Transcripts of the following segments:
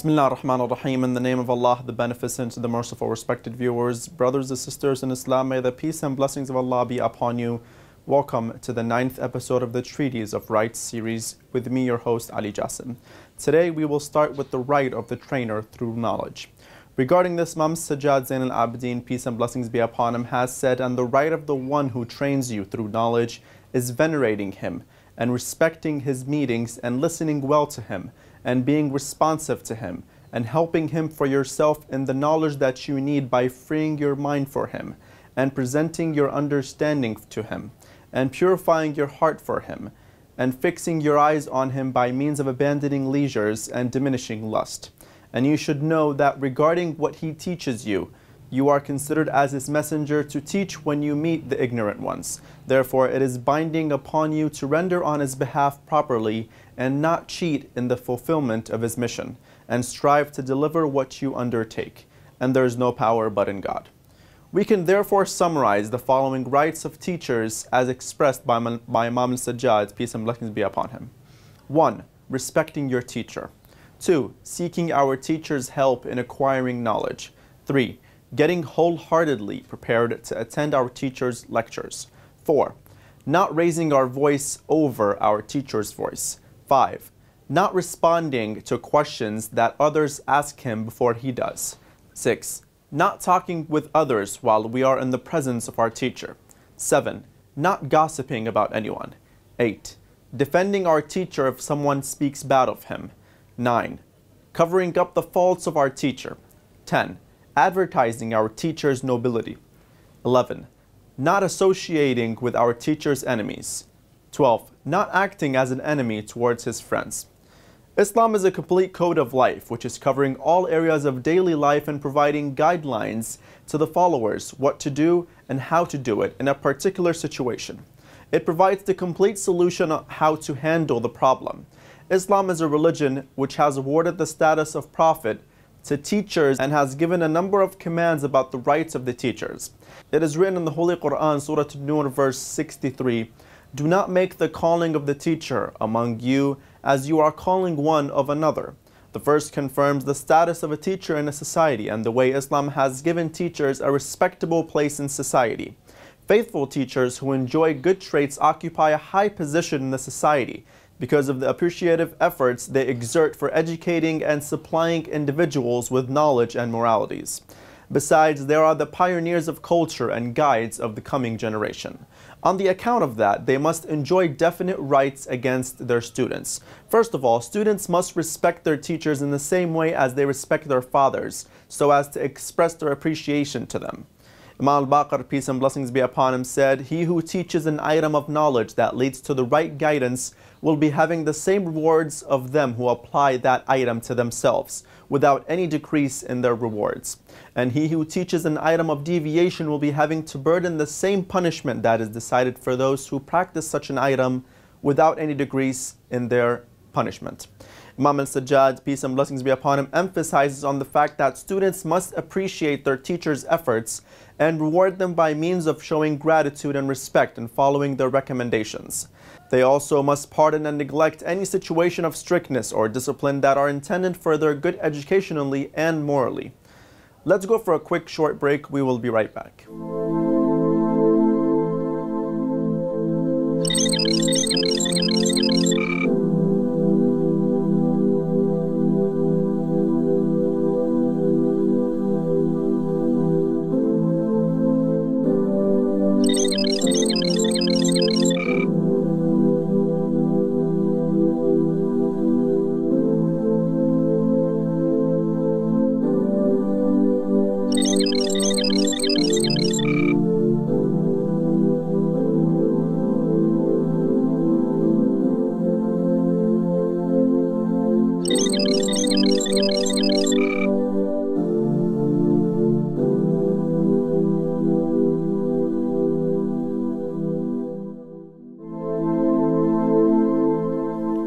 Bismillah ar-Rahman ar-Rahim, in the name of Allah, the Beneficent, the Merciful, respected viewers, brothers and sisters in Islam, may the peace and blessings of Allah be upon you. Welcome to the ninth episode of the Treatise of Rights series with me, your host, Ali Jasim. Today we will start with the right of the trainer through knowledge. Regarding this, Imam Sajjad Zain al-Abidin, peace and blessings be upon him, has said, And the right of the one who trains you through knowledge is venerating him and respecting his meetings and listening well to him and being responsive to him and helping him for yourself in the knowledge that you need by freeing your mind for him and presenting your understanding to him and purifying your heart for him and fixing your eyes on him by means of abandoning leisures and diminishing lust. And you should know that regarding what he teaches you, you are considered as his messenger to teach when you meet the ignorant ones. Therefore, it is binding upon you to render on his behalf properly and not cheat in the fulfillment of his mission, and strive to deliver what you undertake. And there is no power but in God. We can therefore summarize the following rights of teachers as expressed by, by Imam al-Sajjad, peace and blessings be upon him. 1. Respecting your teacher. 2. Seeking our teacher's help in acquiring knowledge. 3 getting wholeheartedly prepared to attend our teacher's lectures. 4. Not raising our voice over our teacher's voice. 5. Not responding to questions that others ask him before he does. 6. Not talking with others while we are in the presence of our teacher. 7. Not gossiping about anyone. 8. Defending our teacher if someone speaks bad of him. 9. Covering up the faults of our teacher. 10 advertising our teacher's nobility. 11. Not associating with our teacher's enemies. 12. Not acting as an enemy towards his friends. Islam is a complete code of life which is covering all areas of daily life and providing guidelines to the followers what to do and how to do it in a particular situation. It provides the complete solution on how to handle the problem. Islam is a religion which has awarded the status of prophet to teachers and has given a number of commands about the rights of the teachers. It is written in the Holy Quran, Surah An-Nur, verse 63, Do not make the calling of the teacher among you as you are calling one of another. The verse confirms the status of a teacher in a society and the way Islam has given teachers a respectable place in society. Faithful teachers who enjoy good traits occupy a high position in the society because of the appreciative efforts they exert for educating and supplying individuals with knowledge and moralities. Besides, they are the pioneers of culture and guides of the coming generation. On the account of that, they must enjoy definite rights against their students. First of all, students must respect their teachers in the same way as they respect their fathers, so as to express their appreciation to them. Imam al-Baqir, peace and blessings be upon him, said, He who teaches an item of knowledge that leads to the right guidance will be having the same rewards of them who apply that item to themselves, without any decrease in their rewards. And he who teaches an item of deviation will be having to burden the same punishment that is decided for those who practice such an item without any decrease in their punishment. Imam al-Sajjad, peace and blessings be upon him, emphasizes on the fact that students must appreciate their teacher's efforts and reward them by means of showing gratitude and respect and following their recommendations. They also must pardon and neglect any situation of strictness or discipline that are intended for their good educationally and morally. Let's go for a quick short break. We will be right back. Thank you.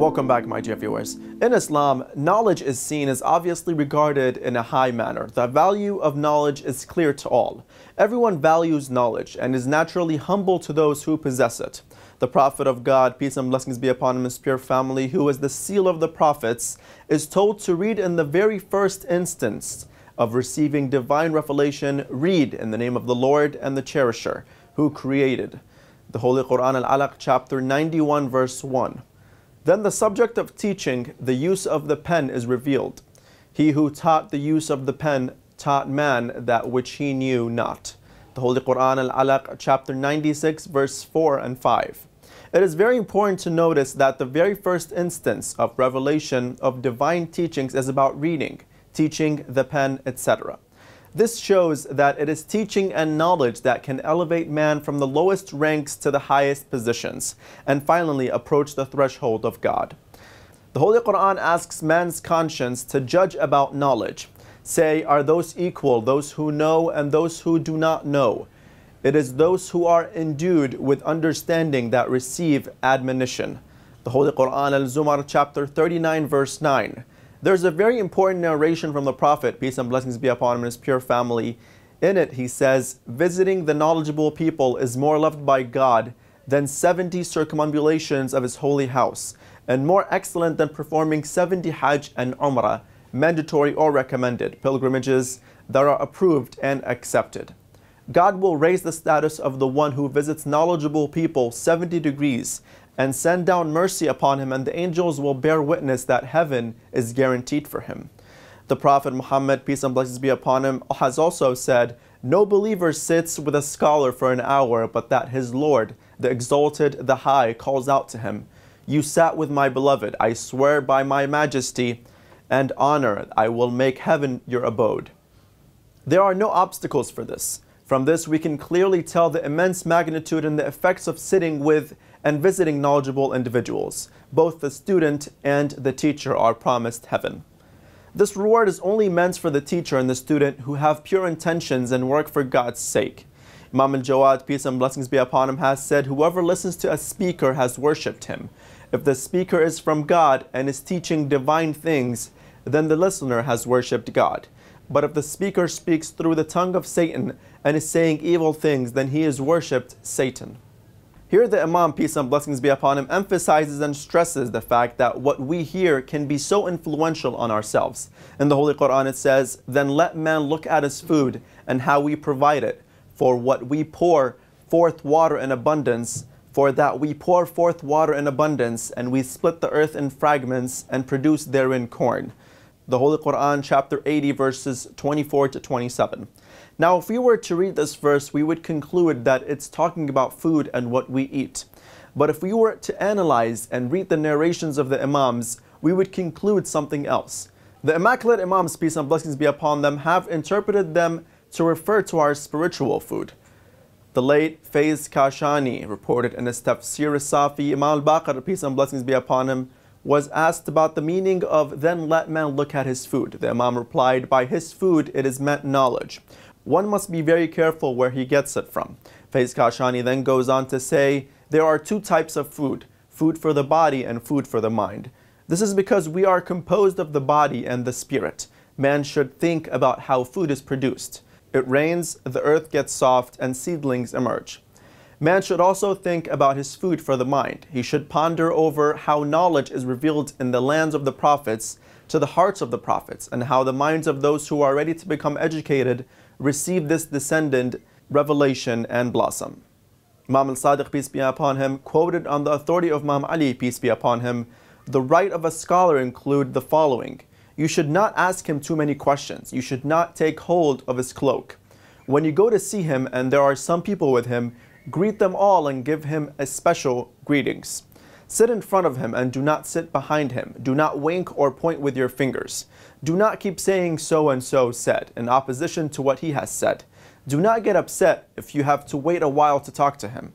Welcome back, my dear viewers. In Islam, knowledge is seen as obviously regarded in a high manner. The value of knowledge is clear to all. Everyone values knowledge and is naturally humble to those who possess it. The Prophet of God, peace and blessings be upon him, his pure family, who is the seal of the prophets, is told to read in the very first instance of receiving divine revelation, read in the name of the Lord and the Cherisher, who created. The Holy Quran Al-Alaq, chapter 91, verse 1. Then the subject of teaching, the use of the pen, is revealed. He who taught the use of the pen taught man that which he knew not. The Holy Quran Al-Alaq, chapter 96, verse 4 and 5. It is very important to notice that the very first instance of revelation of divine teachings is about reading, teaching, the pen, etc. This shows that it is teaching and knowledge that can elevate man from the lowest ranks to the highest positions, and finally approach the threshold of God. The Holy Quran asks man's conscience to judge about knowledge. Say, are those equal, those who know and those who do not know? It is those who are endued with understanding that receive admonition. The Holy Quran Al-Zumar chapter 39 verse 9. There's a very important narration from the Prophet, peace and blessings be upon him and his pure family. In it he says, visiting the knowledgeable people is more loved by God than 70 circumambulations of his holy house, and more excellent than performing 70 Hajj and Umrah, mandatory or recommended pilgrimages that are approved and accepted. God will raise the status of the one who visits knowledgeable people 70 degrees and send down mercy upon him, and the angels will bear witness that heaven is guaranteed for him. The Prophet Muhammad, peace and blessings be upon him, has also said, No believer sits with a scholar for an hour, but that his Lord, the exalted, the high, calls out to him, You sat with my beloved, I swear by my majesty and honor, I will make heaven your abode. There are no obstacles for this. From this, we can clearly tell the immense magnitude and the effects of sitting with and visiting knowledgeable individuals. Both the student and the teacher are promised heaven. This reward is only meant for the teacher and the student who have pure intentions and work for God's sake. Imam al-Jawad, peace and blessings be upon him, has said, Whoever listens to a speaker has worshipped him. If the speaker is from God and is teaching divine things, then the listener has worshipped God. But if the speaker speaks through the tongue of Satan and is saying evil things, then he is worshipped Satan. Here the Imam, peace and blessings be upon him, emphasizes and stresses the fact that what we hear can be so influential on ourselves. In the Holy Quran it says, Then let man look at his food and how we provide it. For what we pour forth water in abundance, for that we pour forth water in abundance, and we split the earth in fragments and produce therein corn. The Holy Quran, chapter 80, verses 24 to 27. Now, if we were to read this verse, we would conclude that it's talking about food and what we eat. But if we were to analyze and read the narrations of the Imams, we would conclude something else. The Immaculate Imams, peace and blessings be upon them, have interpreted them to refer to our spiritual food. The late Faiz Kashani reported in his Tafsir Safi, Imam al-Baqir, peace and blessings be upon him, was asked about the meaning of then let man look at his food. The Imam replied, by his food it is meant knowledge one must be very careful where he gets it from. Faiz Kashani then goes on to say, there are two types of food, food for the body and food for the mind. This is because we are composed of the body and the spirit. Man should think about how food is produced. It rains, the earth gets soft, and seedlings emerge. Man should also think about his food for the mind. He should ponder over how knowledge is revealed in the lands of the prophets to the hearts of the prophets, and how the minds of those who are ready to become educated receive this descendant revelation and blossom. Imam al-Sadiq, peace be upon him, quoted on the authority of Imam Ali, peace be upon him, the right of a scholar include the following. You should not ask him too many questions. You should not take hold of his cloak. When you go to see him and there are some people with him, greet them all and give him a special greetings. Sit in front of him and do not sit behind him. Do not wink or point with your fingers. Do not keep saying so and so said in opposition to what he has said. Do not get upset if you have to wait a while to talk to him,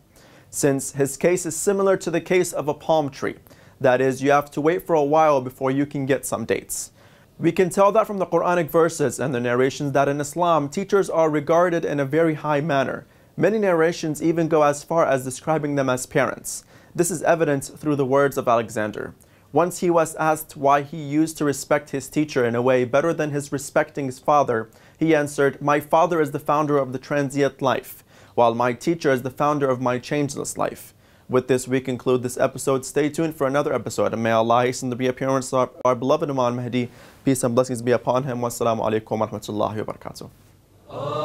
since his case is similar to the case of a palm tree. That is, you have to wait for a while before you can get some dates. We can tell that from the Quranic verses and the narrations that in Islam, teachers are regarded in a very high manner. Many narrations even go as far as describing them as parents. This is evident through the words of Alexander. Once he was asked why he used to respect his teacher in a way better than his respecting his father, he answered, My father is the founder of the transient life, while my teacher is the founder of my changeless life. With this, we conclude this episode. Stay tuned for another episode, and may Allah hasten the reappearance of our, beloved Imam Mahdi. Peace and blessings be upon him. Wassalamu alaikum wa.